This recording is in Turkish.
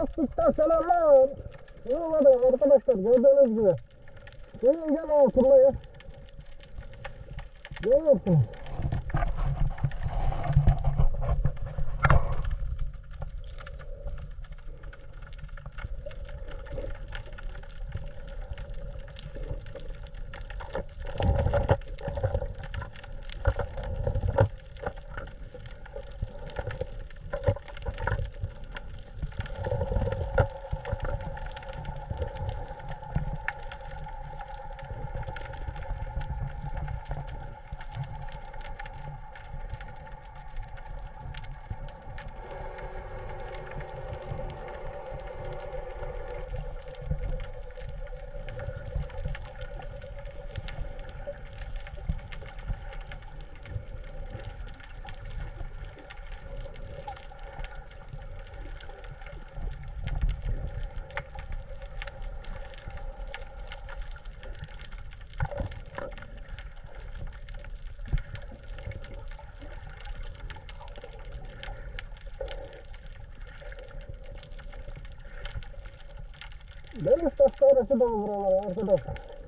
Bastıktan selamlar. Yolladı arkadaşlar gördüğünüz gibi. Gelin gel altındayız. Görüyorsunuz. Deve estar fora, se dá um bravo, se dá um bravo.